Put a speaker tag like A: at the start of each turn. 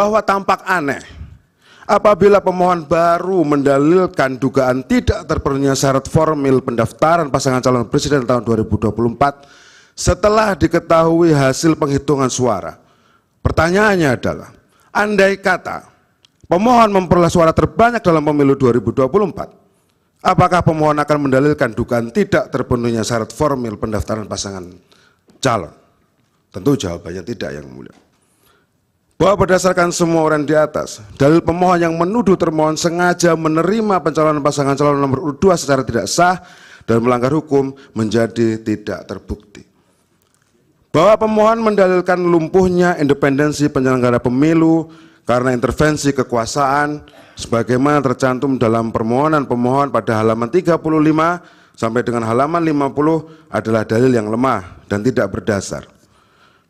A: bahwa tampak aneh apabila pemohon baru mendalilkan dugaan tidak terpenuhnya syarat formil pendaftaran pasangan calon presiden tahun 2024 setelah diketahui hasil penghitungan suara. Pertanyaannya adalah, andai kata pemohon memperoleh suara terbanyak dalam pemilu 2024, apakah pemohon akan mendalilkan dugaan tidak terpenuhnya syarat formil pendaftaran pasangan calon? Tentu jawabannya tidak yang mulia bahwa berdasarkan semua orang di atas, dalil pemohon yang menuduh termohon sengaja menerima pencalonan pasangan calon nomor urut 2 secara tidak sah dan melanggar hukum menjadi tidak terbukti. Bahwa pemohon mendalilkan lumpuhnya independensi penyelenggara pemilu karena intervensi kekuasaan sebagaimana tercantum dalam permohonan pemohon pada halaman 35 sampai dengan halaman 50 adalah dalil yang lemah dan tidak berdasar.